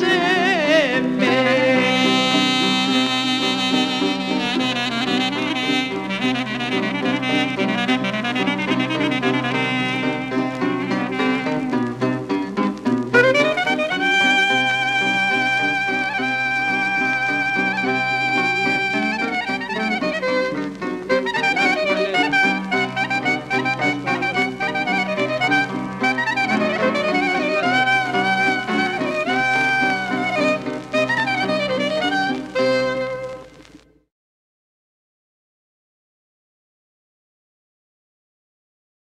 see.